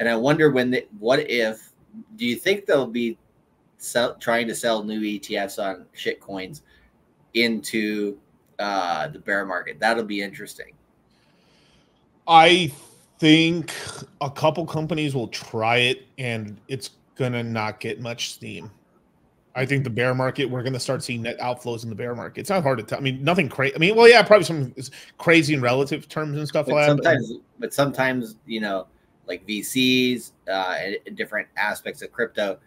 And I wonder when they, what if do you think they'll be sell, trying to sell new ETFs on shit coins into uh, the bear market? That'll be interesting. I think a couple companies will try it and it's gonna not get much steam. I think the bear market, we're going to start seeing net outflows in the bear market. It's not hard to tell. I mean, nothing crazy. I mean, well, yeah, probably some crazy in relative terms and stuff but like sometimes, that. But sometimes, you know, like VCs, uh, different aspects of crypto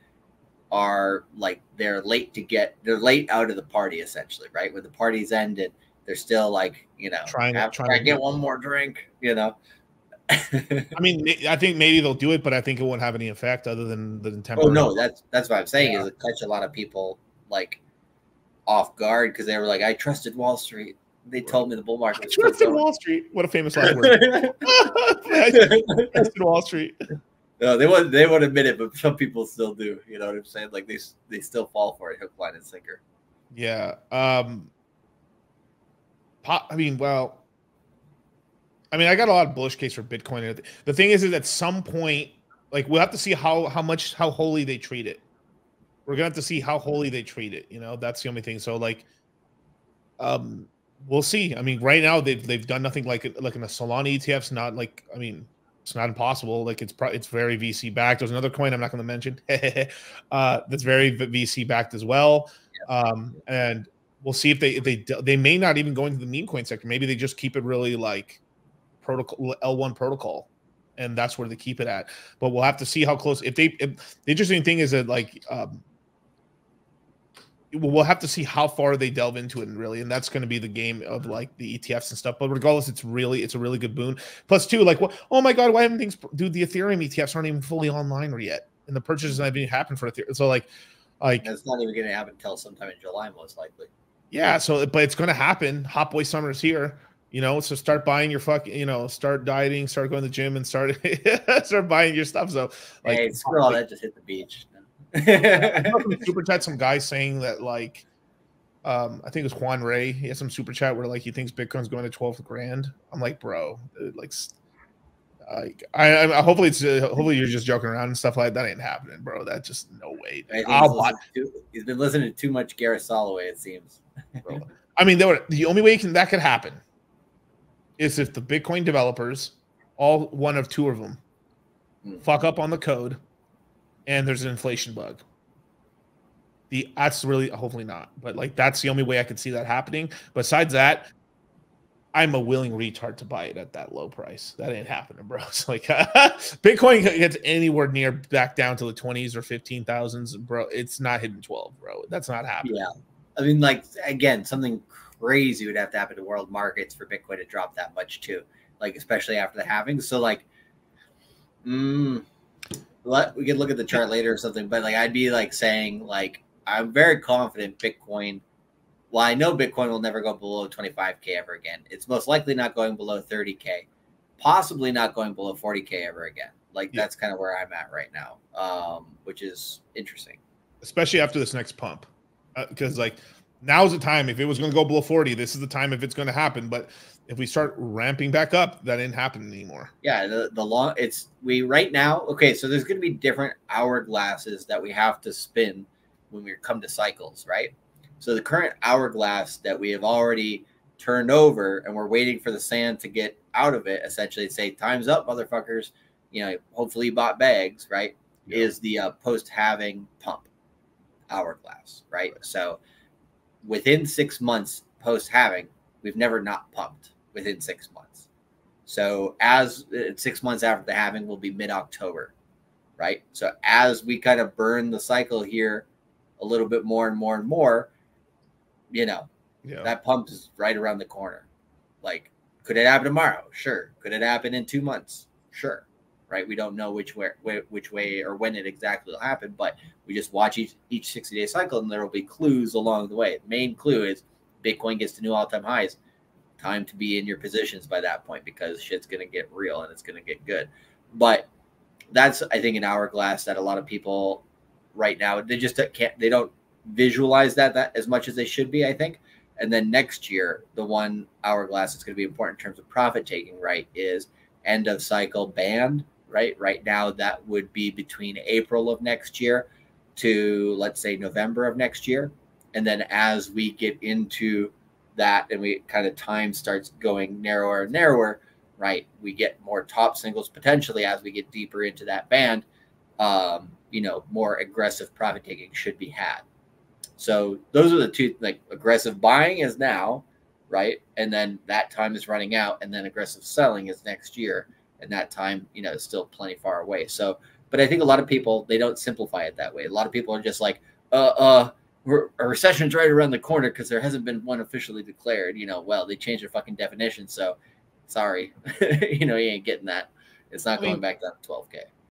are like they're late to get, they're late out of the party essentially, right? When the party's ended, they're still like, you know, trying, have, trying to get one more drink, you know. I mean, I think maybe they'll do it, but I think it won't have any effect other than the temporary. Oh no, that's that's what I'm saying yeah. is it catch a lot of people like off guard because they were like, I trusted Wall Street. They told me the bull market was trusted Wall Street. What a famous last word. trusted Wall Street. No, they won't. They won't admit it, but some people still do. You know what I'm saying? Like they they still fall for it, hook, line, and sinker. Yeah. Um. Pop, I mean, well, I mean, I got a lot of bullish case for Bitcoin. The thing is, is at some point, like we'll have to see how how much how holy they treat it. We're gonna have to see how holy they treat it. You know, that's the only thing. So like, um, we'll see. I mean, right now they've they've done nothing like like in a Solana ETF's not like I mean, it's not impossible. Like it's pro- it's very VC backed. There's another coin I'm not going to mention uh, that's very VC backed as well. Um, and we'll see if they if they they may not even go into the meme coin sector. Maybe they just keep it really like protocol L1 protocol and that's where they keep it at. But we'll have to see how close. If they, if, the interesting thing is that like, um, we'll have to see how far they delve into it, and really, and that's going to be the game of mm-hmm. like the ETFs and stuff. But regardless, it's really it's a really good boon. Plus, two, like, what? Oh my god, why haven't things? Dude, the Ethereum ETFs aren't even fully online yet, and the purchases mm-hmm. haven't even happened for Ethereum. So like, like it's not even going to happen until sometime in July, most likely. Yeah, so but it's going to happen. Hot boy summer's here you know so start buying your fuck you know start dieting start going to the gym and start start buying your stuff so like hey, screw all that just hit the beach super chat some guy saying that like um i think it was juan ray he has some super chat where like he thinks bitcoin's going to 12 grand i'm like bro like like I, I hopefully it's uh, hopefully you're just joking around and stuff like that. that ain't happening, bro. That's just no way. I'll He's, he's been listening to too much Gareth Soloway, it seems. I mean, there were, the only way can, that could happen is if the Bitcoin developers, all one of two of them, mm. fuck up on the code, and there's an inflation bug. The that's really hopefully not, but like that's the only way I could see that happening. Besides that, I'm a willing retard to buy it at that low price. That ain't happening, bro. It's like Bitcoin gets anywhere near back down to the 20s or 15,000s, bro. It's not hitting 12, bro. That's not happening. Yeah. I mean, like, again, something crazy would have to happen to world markets for Bitcoin to drop that much too. Like especially after the halving. So like, mm, let we could look at the chart later or something. But like, I'd be like saying like I'm very confident Bitcoin. Well, I know Bitcoin will never go below 25k ever again. It's most likely not going below 30k, possibly not going below 40k ever again. Like yeah. that's kind of where I'm at right now, um, which is interesting. Especially after this next pump, because uh, like now's the time. If it was going to go below 40, this is the time if it's going to happen. But if we start ramping back up, that didn't happen anymore. Yeah, the, the long it's we right now. Okay, so there's going to be different hourglasses that we have to spin when we come to cycles, right? So the current hourglass that we have already turned over and we're waiting for the sand to get out of it, essentially say time's up, motherfuckers. You know, hopefully you bought bags, right? Yeah. Is the uh, post halving pump hourglass, right? So within six months post halving, we've never not pumped within six months. So as uh, six months after the halving will be mid October, right? So as we kind of burn the cycle here a little bit more and more and more, you know, yeah. that pump is right around the corner. Like, could it happen tomorrow? Sure. Could it happen in two months? Sure right? We don't know which way, which way or when it exactly will happen, but we just watch each each 60 day cycle, and there will be clues along the way. The main clue is Bitcoin gets to new all time highs. Time to be in your positions by that point because shit's gonna get real and it's gonna get good. But that's I think an hourglass that a lot of people right now they just can't they don't visualize that that as much as they should be. I think. And then next year, the one hourglass that's going to be important in terms of profit taking, right, is end of cycle band right? Right now, that would be between April of next year to let's say November of next year. And then as we get into that and we kind of time starts going narrower and narrower, right? We get more top singles potentially as we get deeper into that band. Um, you know, more aggressive profit taking should be had. So those are the two like aggressive buying is now, right? And then that time is running out, and then aggressive selling is next year, and that time, you know, is still plenty far away. So, but I think a lot of people they don't simplify it that way. A lot of people are just like, uh, uh, a recession's right around the corner because there hasn't been one officially declared. You know, well, they changed their fucking definition, so sorry, you know, you ain't getting that. It's not I going mean, back down to 12k.